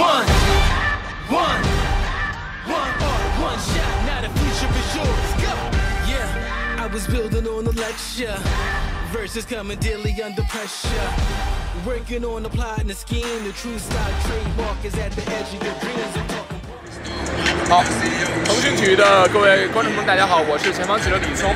One, one, one, one shot. Now the future is yours. Go. Yeah, I was building on the lecture. Verses coming daily under pressure. Working on the plot and the scheme. The true style trademark is at the edge of your dreams. I'm talking 好，腾讯体育的各位观众朋友，大家好，我是前方记者李聪。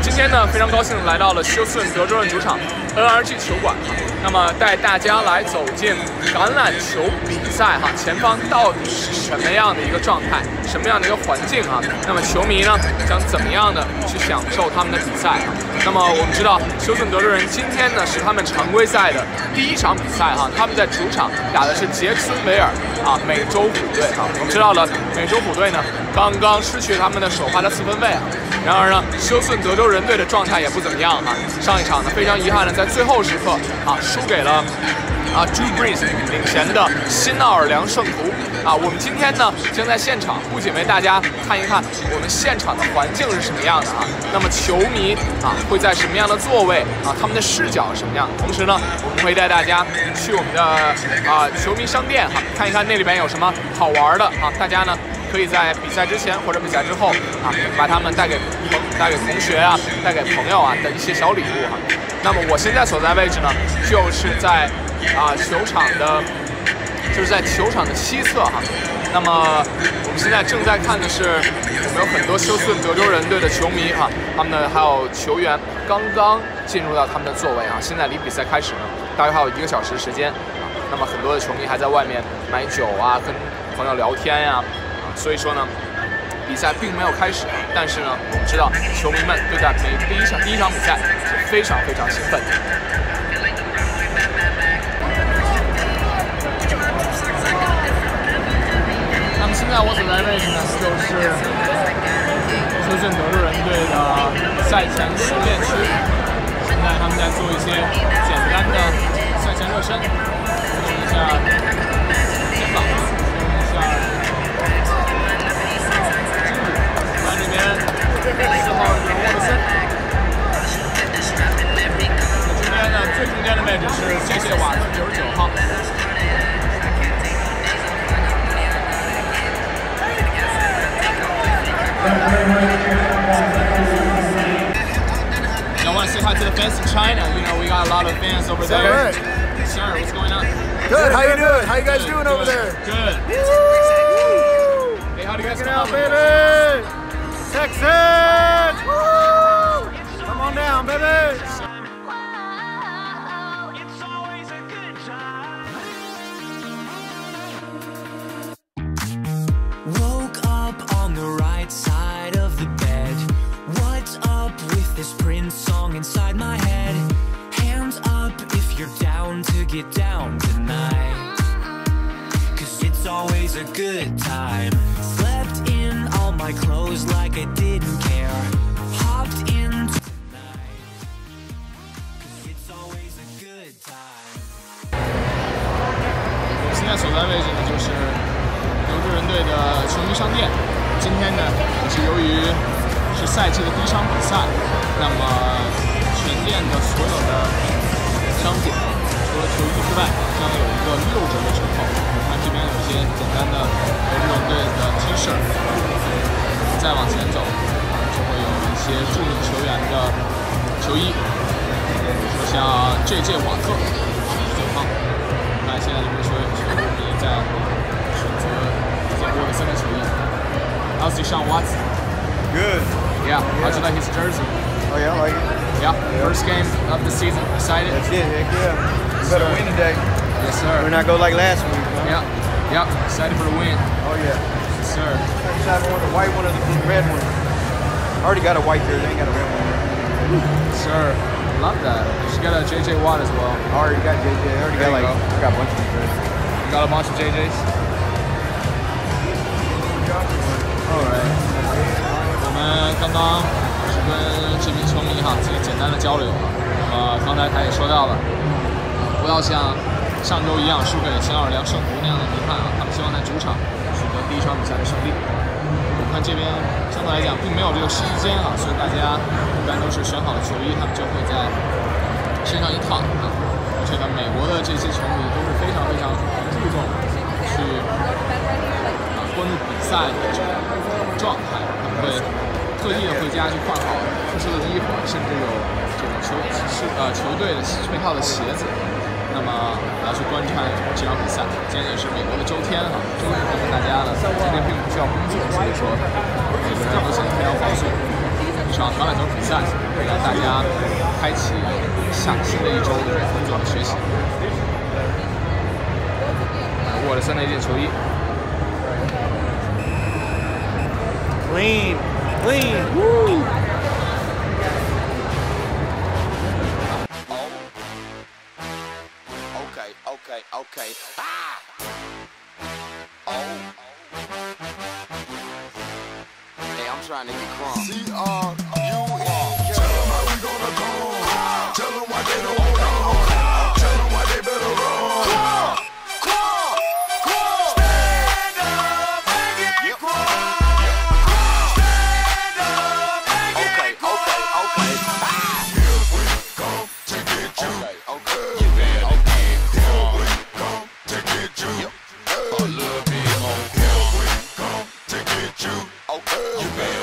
今天呢，非常高兴来到了休斯顿德州人主场 NRG 球馆哈，那么带大家来走进橄榄球比赛哈，前方到底是什么样的一个状态，什么样的一个环境啊？那么球迷呢，将怎么样的去享受他们的比赛？那么我们知道，休斯顿德州人今天呢是他们常规赛的第一场比赛哈，他们在主场打的是杰克森维尔啊美洲虎队啊。我们知道了，美洲虎队呢刚刚失去他们的首发的四分卫啊。然而呢，休斯顿德州人队的状态也不怎么样哈。上一场呢，非常遗憾的在最后时刻啊，输给了啊 Drew Brees 领衔的新奥尔良圣徒啊。我们今天呢，将在现场不仅为大家看一看我们现场的环境是什么样的啊，那么球迷啊会在什么样的座位啊，他们的视角是什么样？同时呢，我们会带大家去我们的啊球迷商店哈，看一看那里边有什么好玩的啊，大家呢。可以在比赛之前或者比赛之后啊，把他们带给朋、带给同学啊、带给朋友啊的一些小礼物哈。那么我现在所在位置呢，就是在啊球场的，就是在球场的西侧哈。那么我们现在正在看的是，我们有很多休斯顿德州人队的球迷哈，他们的还有球员刚刚进入到他们的座位啊。现在离比赛开始呢，大约还有一个小时时间啊。那么很多的球迷还在外面买酒啊，跟朋友聊天呀。啊所以说呢，比赛并没有开始，但是呢，我们知道球迷们对待每第一场第一场比赛是非常非常兴奋的。那么现在我所在位置呢，就是休斯顿德州人队的赛前训练区，现在他们在做一些简单的赛前热身，做一下 China. You know, we got a lot of fans over there. Sir, what's going on? Good. How you doing? How you guys doing over there? Good. you're down to get down tonight. Cause it's always a good time. Slept in all my clothes like I didn't care. Hopped into tonight. Cause it's always a good time. 我现在所在位置呢，就是德州人队的球迷商店。今天呢，也是由于是赛季的第一场比赛，那么全店的所有的商品，除 了球衣之外，将有一个六折的折扣。你看这边有一些简单的德州人队的 T 恤，再往前走，就会有一些著名球员的球衣，比如说像 J.J. 瓦特，九号。看现在这边球球迷在选择一件沃特森的球衣。How's Deshaun Watson? Good. Yeah. How'd you like his jersey? Oh, yeah, I like it. Yeah, first game of the season. Excited. That's it. Heck yeah. We better sir. win today. Yes, sir. We're not go like last week. Huh? Yeah. Yeah. Excited for the win. Oh yeah. Yes, sir. Excited one, the white one or the red one. I already got a white there. They ain't got a red one. Yes, sir. Love that. She got a JJ Watt as well. I already got JJ. I already there got like go. I got a bunch of JJs. You got a bunch of JJs. All right. Come on, come on. 跟这名球迷哈进行简单的交流啊。那么刚才他也说到了，不要像上周一样输给新奥尔良圣徒那样的遗憾啊。他们希望在主场取得第一场比赛的胜利。我们看这边相对来讲并没有这个时间啊，所以大家一般都是选好了球衣，他们就会在身上一套啊。而且呢，美国的这些球迷都是非常非常注重去啊关注比赛的这个状态，他们会特意的回家去换好特殊的衣服，甚至有这种球是呃球队的配套的鞋子。那么来去观看这场比赛。今天也是美国的周天哈，周日呢大家呢今天并不需要工作，所以说每个人都显得非常放松。一场橄榄球比赛会让大家开启下新的一周的工作和学习。握着三内件球衣 Clean. Clean. Woo. Okay, okay, okay. Ah! Oh. Hey, I'm trying to get crunk. C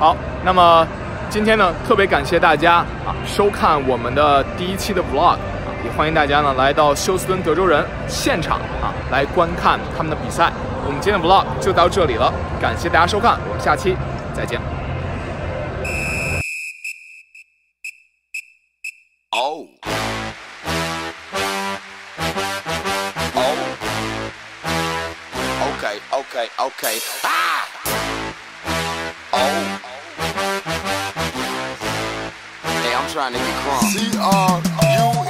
好，那么今天呢，特别感谢大家啊收看我们的第一期的 vlog 啊，也欢迎大家呢来到休斯敦德州人现场啊来观看他们的比赛。我们今天的 vlog 就到这里了，感谢大家收看，我们下期再见。Okay, okay, okay. Ah! Oh. Hey, I'm trying to get crunk.